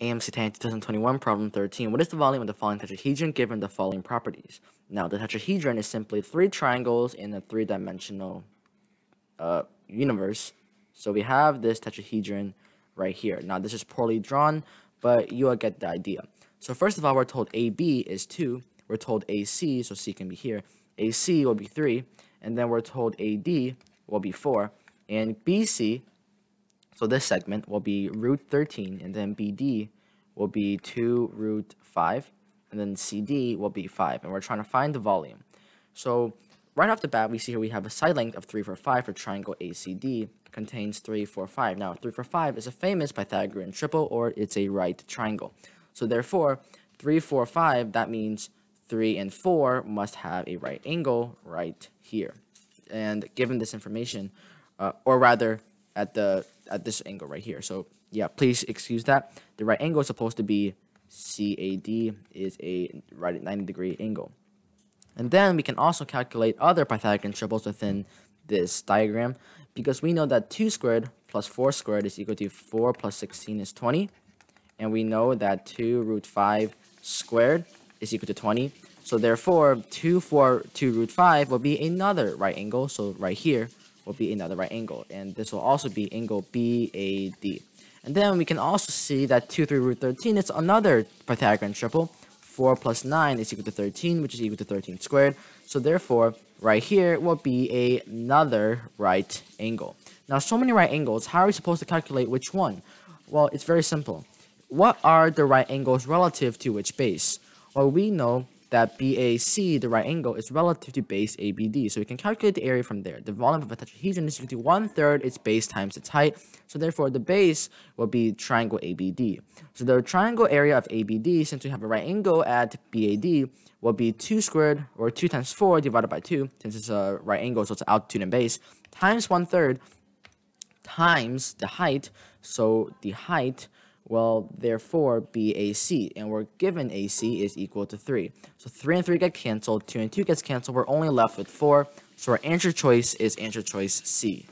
AMC 10A 2021, problem 13. What is the volume of the following tetrahedron given the following properties? Now, the tetrahedron is simply three triangles in a three-dimensional uh, universe. So we have this tetrahedron right here. Now, this is poorly drawn, but you will get the idea. So first of all, we're told AB is 2. We're told AC, so C can be here. AC will be 3. And then we're told AD will be 4. And BC so this segment will be root 13, and then BD will be 2 root 5, and then CD will be 5, and we're trying to find the volume. So right off the bat, we see here we have a side length of 3, 4, 5 for triangle ACD contains 3, 4, 5. Now, 3, 4, 5 is a famous Pythagorean triple, or it's a right triangle. So therefore, 3, 4, 5, that means 3 and 4 must have a right angle right here. And given this information, uh, or rather, at the at this angle right here. So yeah, please excuse that. The right angle is supposed to be CAD is a right at 90 degree angle. And then we can also calculate other Pythagorean triples within this diagram because we know that 2 squared plus 4 squared is equal to 4 plus 16 is 20. And we know that 2 root 5 squared is equal to 20. So therefore, 2 4 2 root 5 will be another right angle. So right here, will be another right angle. And this will also be angle BAD. And then we can also see that 2 3 root 13 is another Pythagorean triple. 4 plus 9 is equal to 13, which is equal to 13 squared. So therefore, right here will be another right angle. Now, so many right angles, how are we supposed to calculate which one? Well, it's very simple. What are the right angles relative to which base? Well, we know that BAC, the right angle, is relative to base ABD. So we can calculate the area from there. The volume of a tetrahedron is equal to one-third its base times its height. So therefore, the base will be triangle ABD. So the triangle area of ABD, since we have a right angle at BAD, will be 2 squared, or 2 times 4 divided by 2, since it's a right angle, so it's altitude and base, times one-third times the height. So the height will therefore be AC, and we're given AC is equal to 3. So 3 and 3 get canceled, 2 and 2 gets canceled, we're only left with 4, so our answer choice is answer choice C.